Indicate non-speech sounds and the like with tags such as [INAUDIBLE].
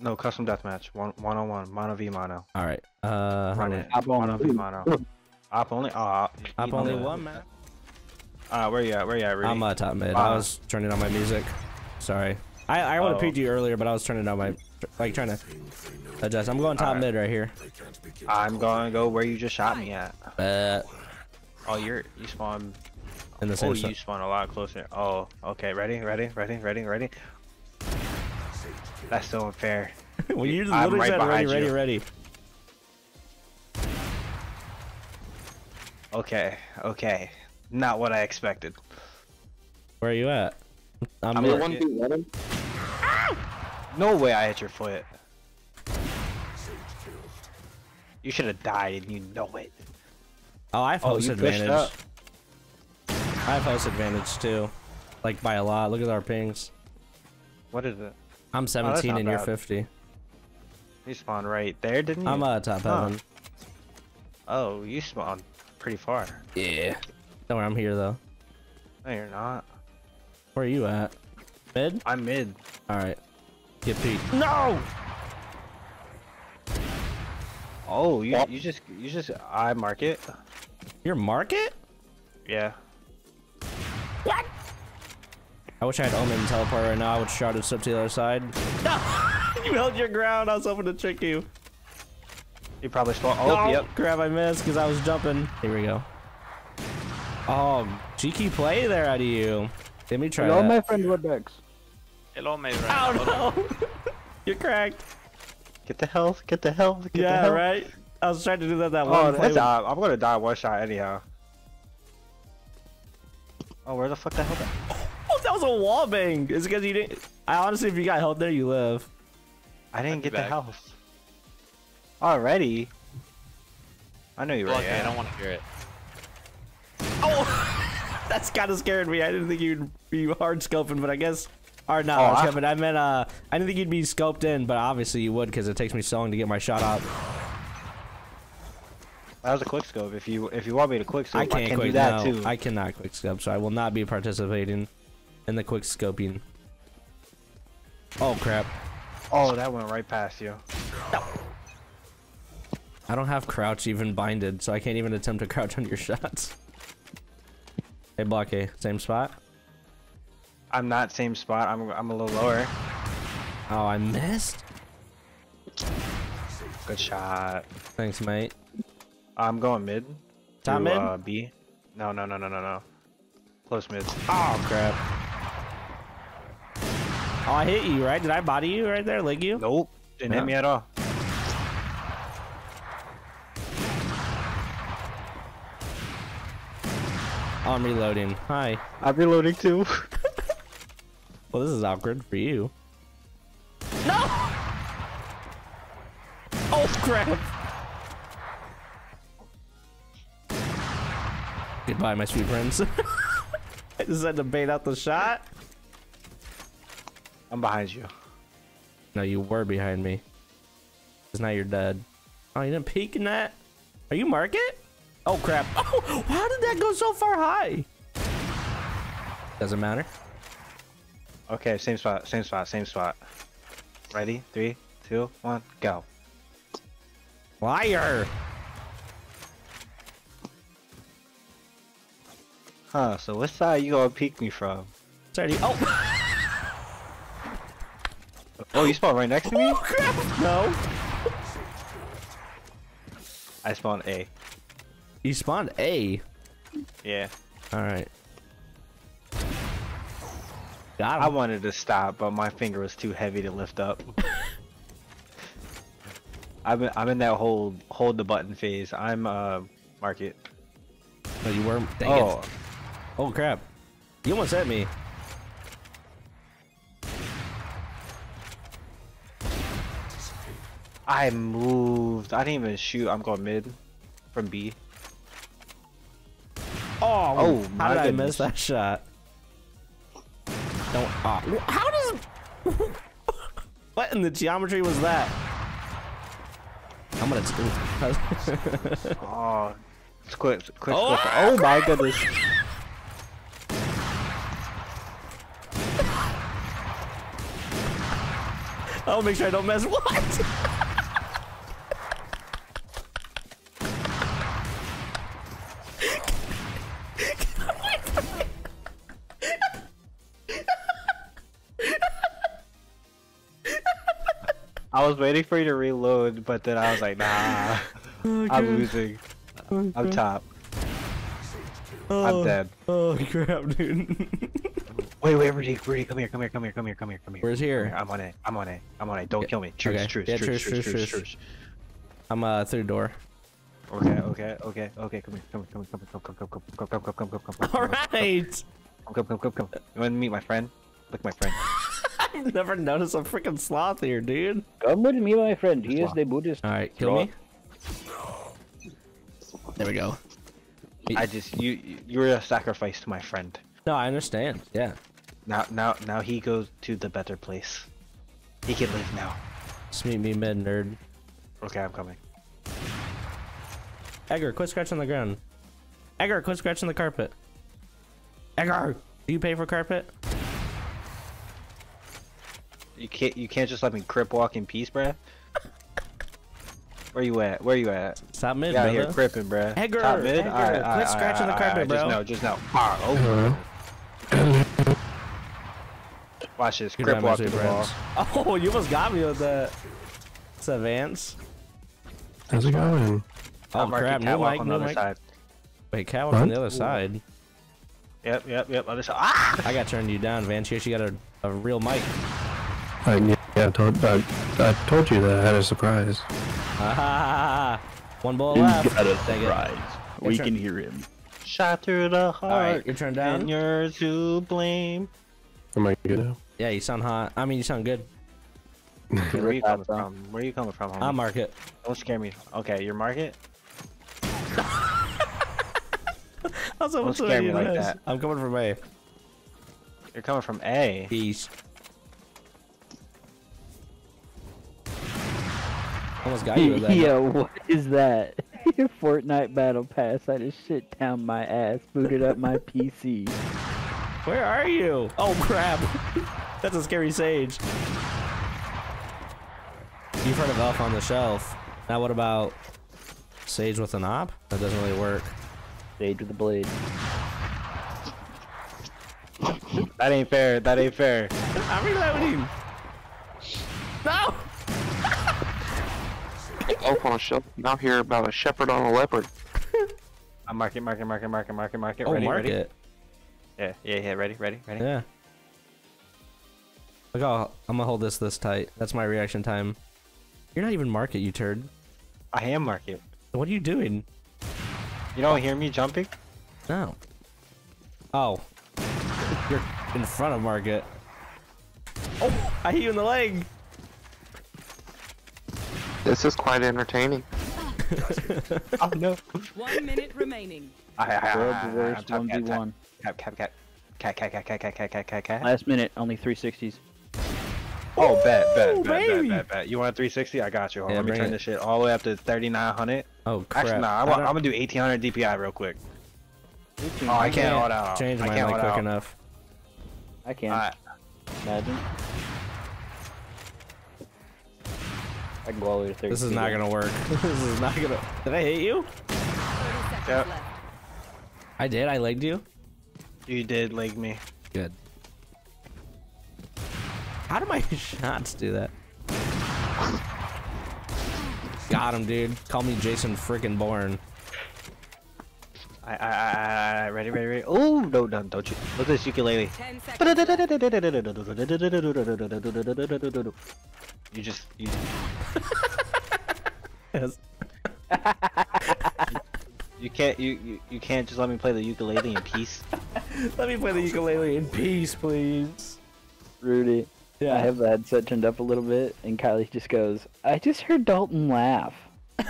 No, custom deathmatch. One one on one. Mono v mono. All right. Uh, Run it. Op Mono v only. mono. Op only. Oh, op Up only know one, man. Uh, where you at? Where you at? Rudey? I'm uh, top mid. I was turning on my music. Sorry. I I would have Oh. you earlier, but I was turning on my like trying to adjust. I'm going top Alright. mid right here. I'm gonna go where you just shot me at. Uh, Oh, you're you spawn. in the same Oh, you spawn a lot closer. Oh, okay. Ready? Ready? Ready? Ready? Ready? That's so unfair. [LAUGHS] when you just I'm literally right said ready, behind ready, ready. Okay. Okay. Not what I expected. Where are you at? I'm, I'm mid. at- One thing, let him. No way I hit your foot. You should have died and you know it. Oh, I have Oh, host you pushed advantage. up. I have host advantage too. Like by a lot. Look at our pings. What is it? I'm 17 not and you're bad. 50. You spawned right there, didn't you? I'm uh top Huh. heaven. Oh, you spawned pretty far. Yeah. Don't worry, I'm here though. No, you're not. Where are you at? Mid? I'm mid. Alright. Get peek. No! Oh, you What? you just you just I mark it. Your market? Yeah. What? I wish I had Omen and teleport right now. I would shout it up to the other side. [LAUGHS] You held your ground. I was hoping to trick you. You probably spawned. Oh, no! yep. Crap, I missed because I was jumping. Here we go. Oh, cheeky play there out of you. Let me try Hello, that. my friend Woodbex. Hello, mate. Oh no! [LAUGHS] You're cracked. Get the health. Get the health. Get the yeah, health. right? I was trying to do that that Oh, one play. that's uh, I'm gonna die one shot anyhow. Oh, where the fuck the hell? That? Was a wall bang. It's because you didn't. I honestly, if you got health there, you live. I didn't get be the health. Already. I know you were. Well, okay, yeah. I don't want to hear it. Oh, [LAUGHS] that's kind of scared me. I didn't think you'd be hard scoping, but I guess. Or not Oh, hard I- scoping. I meant uh, I didn't think you'd be scoped in, but obviously you would because it takes me so long to get my shot out. That was a quick scope. If you if you want me to quick scope, I I, can't can quick do that no, too. I cannot quick scope, so I will not be participating in the quick scoping. Oh crap! Oh, that went right past you. I don't have crouch even binded, so I can't even attempt to crouch on your shots. Hey, block A, same spot. I'm not same spot. I'm I'm a little lower. Oh, I missed. Good shot. Thanks, mate. I'm going mid. Top to, mid? Uh, B. No, no, no, no, no, no. Close mid. Oh crap! Oh, I hit you, right? Did I body you right there? Leg you? Nope. Didn't Yeah. hit me at all. Oh, I'm reloading. Hi. I'm reloading too. [LAUGHS] Well, this is awkward for you. No! Oh crap! Goodbye, my sweet friends. [LAUGHS] I just had to bait out the shot. I'm behind you. No, you were behind me. Cause now you're dead. Oh, you didn't peek in that? Are you market? Oh crap! [LAUGHS] Oh, how did that go so far high? Doesn't matter. Okay, same spot, same spot, same spot. Ready? Three, two, one, go. Liar! Huh, so what side you gonna peek me from? Sorry. Oh, [LAUGHS] Oh, you spawned right next to me? oh crap! No. [LAUGHS] I spawned A. You spawned A. Yeah. All right. Got I wanted to stop, but my finger was too heavy to lift up. [LAUGHS] I'm in, I'm in that hold hold the button phase. I'm uh market. No, you were. Dang Oh, it. Oh crap! You almost hit me. I moved. I didn't even shoot. I'm going mid from B. Oh, Oh, how my did I miss that shot? Don't. Oh, how does? [LAUGHS] what in the geometry was that? I'm gonna. [LAUGHS] Oh, it's quick, quick, Oh. Oh my goodness. I'll make sure I don't mess. [LAUGHS] What? I was waiting for you to reload, but then I was like, nah, I'm losing. I'm top. I'm dead. Oh crap, dude. Wait, wait, Rudey, Rudey, come here, come here, come here, come here, come here, come here. Where's here? I'm on it. I'm on it. I'm on it. Don't kill me. Truce, okay. truce, Yeah, truce, truce, truce, truce, truce, truce. truce. I'm uh through the door. Okay, okay, okay, okay. Come here, come here, come here, come here, come, come, come, come, come, come, come, come, come, come. All right. Come, come, come, come. You want to meet my friend? Look, my friend. [LAUGHS] I've never noticed a freaking sloth here, dude. Come with me, my friend. He is the Buddhist. All right, kill me. There we go. I just you you were a sacrifice to my friend. No, I understand. Yeah. Now now now he goes to the better place. He can live now. Just meet me mid, nerd. Okay, I'm coming. Edgar, quit scratching the ground. Edgar, quit scratching the carpet. Edgar, do you pay for carpet? You can't you can't just let me crip walk in peace, bruh. Where you at? Where you at? Stop mid, You out brother. here cripping, bruh. Edgar, Top mid? Edgar, Alright, quit alright, scratching the alright, carpet, alright, bro. Just no, just no. Ah, over. [COUGHS] Watch this. Good Crip job, walk Mr. through the wall. Oh, [LAUGHS] you almost got me with that. It's a Vance. How's it going? Oh I'm crap, new catwalk mic, on new the other mic. side. Wait, catwalk on the What? other side. Yep, yep, yep. Other side. Ah! I got turned you down, Vance. You actually got a, a real mic. I, yeah, yeah, I told, I, I told you that I had a surprise. Ah, [LAUGHS] one ball Who's left. got a Dang it. surprise? We turn. can hear him. Shot through the heart. All right, your turn down. And you're to blame. Am I good now? Yeah, you sound hot. I mean, you sound good. Where [LAUGHS] are you coming from? from? Where you coming from, homie? I'll mark it. Don't scare me. Okay, your market? [LAUGHS] That's Don't scare me like that. I'm coming from A. You're coming from A. Peace. Almost got you with that. Yo, uh, [LAUGHS] what is that? [LAUGHS] Fortnite Battle Pass. I just shit down my ass, booted up my PC. Where are you? Oh crap! [LAUGHS] That's a scary sage. You've heard of Elf on the Shelf. Now what about Sage with an op? That doesn't really work. Sage with a blade. That ain't fair. That ain't fair. I'm reloading. No! Elf on oh, a shelf. Now hear about a shepherd on a leopard. [LAUGHS] I'm marking, marking, marking, marking, marking, marking. Oh, ready, mark ready? it. Yeah, yeah, yeah. Ready, ready, ready. Yeah. Look, how I'm gonna hold this this tight. That's my reaction time. You're not even market, you turd. I am market. What are you doing? You don't hear me jumping? No. Oh. [LAUGHS] You're in front of market. Oh, I hit you in the leg. This is quite entertaining. Oh no. One minute remaining. I, I, I, World's I, I, worst I'm top cat, 1v1. Cap, cap, cap, cat, cat, cat, cat, cat, cat, cat, cat, cat. Last minute, only 360s. Oh, bet, bet, bet, bet, bet, bet. You want a 360? I got you. Hold Yeah, Let me turn it. this shit all the way up to 3900. Oh crap! Actually, nah. I I want, don't- I'm gonna do 1800 DPI real quick. Oh, I I can't hold out. change I mine like quick out. enough. I can. Alright. Imagine. I can go all the way to 30. This is not gonna work. [LAUGHS] this is not gonna. Did I hit you? 30 Yep. I did. I legged you. You did leg me. Good. How do my [LAUGHS] shots do that? Got him, dude. Call me Jason freaking Bourne. I, I, I, I, ready, ready, ready. Oh, no, no, don't you. Look at this ukulele. [LAUGHS] 10 seconds. You just, you, [LAUGHS] Yes. you can't, you, you, you can't just let me play the ukulele in peace. [LAUGHS] Let me play the ukulele in peace, please. Rudey. Yeah. I have the headset turned up a little bit, and Kylie just goes, I just heard Dalton laugh. [LAUGHS]